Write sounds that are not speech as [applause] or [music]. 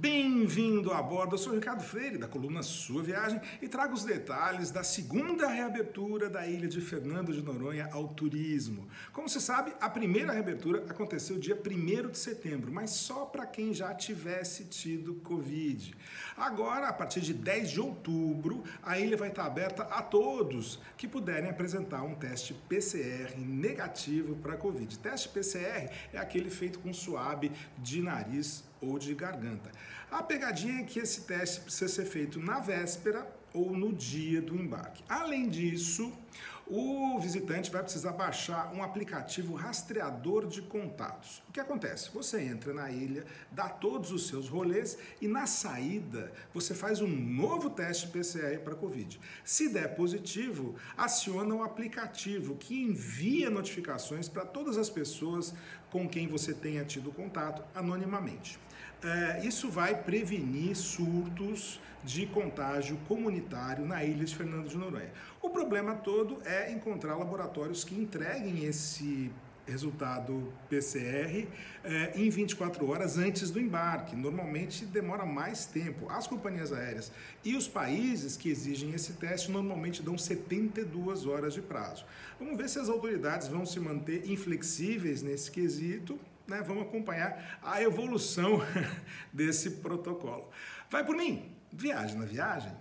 Bem-vindo a bordo, eu sou Ricardo Freire, da coluna Sua Viagem, e trago os detalhes da segunda reabertura da ilha de Fernando de Noronha ao turismo. Como se sabe, a primeira reabertura aconteceu dia 1 de setembro, mas só para quem já tivesse tido Covid. Agora, a partir de 10 de outubro, a ilha vai estar aberta a todos que puderem apresentar um teste PCR negativo para Covid. Teste PCR é aquele feito com suave de nariz ou de garganta. A pegadinha é que esse teste precisa ser feito na véspera ou no dia do embarque. Além disso, o visitante vai precisar baixar um aplicativo rastreador de contatos. O que acontece? Você entra na ilha, dá todos os seus rolês e na saída você faz um novo teste PCR para Covid. Se der positivo, aciona o aplicativo que envia notificações para todas as pessoas com quem você tenha tido contato anonimamente. É, isso vai prevenir surtos de contágio comunitário na ilha de Fernando de Noronha. O problema todo é encontrar laboratórios que entreguem esse resultado PCR eh, em 24 horas antes do embarque. Normalmente demora mais tempo. As companhias aéreas e os países que exigem esse teste normalmente dão 72 horas de prazo. Vamos ver se as autoridades vão se manter inflexíveis nesse quesito. Né? Vamos acompanhar a evolução [laughs] desse protocolo. Vai por mim! Viagem na viagem.